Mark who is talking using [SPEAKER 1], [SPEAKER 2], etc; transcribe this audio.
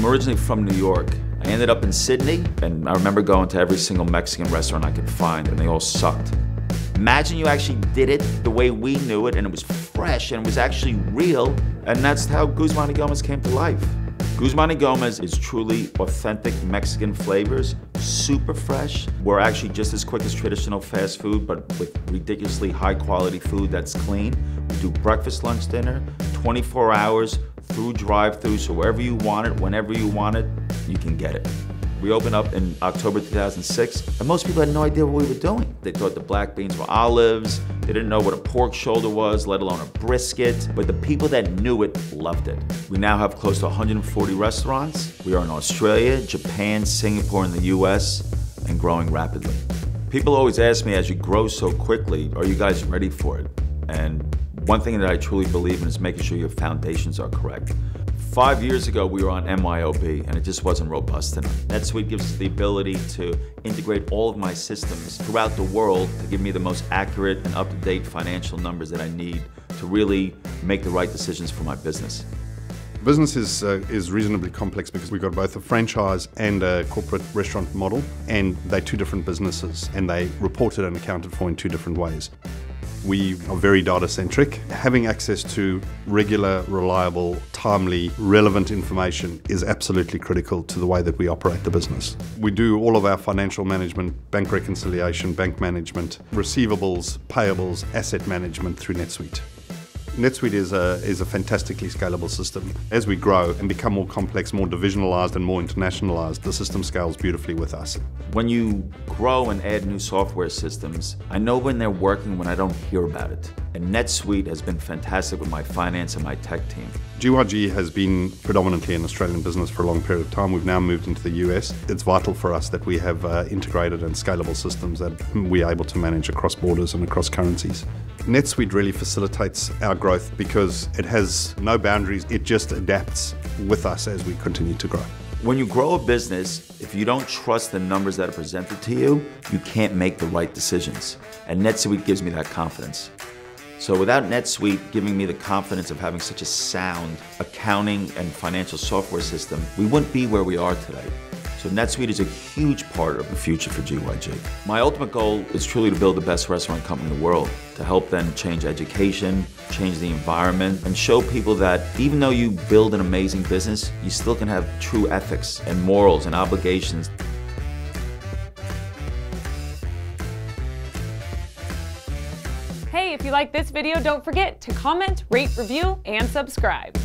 [SPEAKER 1] I'm originally from New York. I ended up in Sydney, and I remember going to every single Mexican restaurant I could find, and they all sucked. Imagine you actually did it the way we knew it, and it was fresh, and it was actually real, and that's how Guzman y Gomez came to life. Guzman y Gomez is truly authentic Mexican flavors, super fresh. We're actually just as quick as traditional fast food, but with ridiculously high quality food that's clean. We do breakfast, lunch, dinner, 24 hours, through drive-through, so wherever you want it, whenever you want it, you can get it. We opened up in October 2006, and most people had no idea what we were doing. They thought the black beans were olives, they didn't know what a pork shoulder was, let alone a brisket, but the people that knew it loved it. We now have close to 140 restaurants. We are in Australia, Japan, Singapore, and the US, and growing rapidly. People always ask me, as you grow so quickly, are you guys ready for it? And one thing that I truly believe in is making sure your foundations are correct. Five years ago, we were on MYOB, and it just wasn't robust enough. NetSuite gives us the ability to integrate all of my systems throughout the world to give me the most accurate and up-to-date financial numbers that I need to really make the right decisions for my business.
[SPEAKER 2] Business is, uh, is reasonably complex because we've got both a franchise and a corporate restaurant model, and they're two different businesses, and they reported and accounted for in two different ways. We are very data centric. Having access to regular, reliable, timely, relevant information is absolutely critical to the way that we operate the business. We do all of our financial management, bank reconciliation, bank management, receivables, payables, asset management through NetSuite. NetSuite is a, is a fantastically scalable system. As we grow and become more complex, more divisionalized and more internationalized, the system scales beautifully with us.
[SPEAKER 1] When you grow and add new software systems, I know when they're working when I don't hear about it. And NetSuite has been fantastic with my finance and my tech team.
[SPEAKER 2] GYG has been predominantly an Australian business for a long period of time. We've now moved into the US. It's vital for us that we have uh, integrated and scalable systems that we are able to manage across borders and across currencies. NetSuite really facilitates our growth because it has no boundaries, it just adapts with us as we continue to grow.
[SPEAKER 1] When you grow a business, if you don't trust the numbers that are presented to you, you can't make the right decisions. And NetSuite gives me that confidence. So without NetSuite giving me the confidence of having such a sound accounting and financial software system, we wouldn't be where we are today. So NetSuite is a huge part of the future for GYG. My ultimate goal is truly to build the best restaurant company in the world, to help them change education, change the environment, and show people that even though you build an amazing business, you still can have true ethics and morals and obligations.
[SPEAKER 3] Hey, if you like this video, don't forget to comment, rate, review, and subscribe.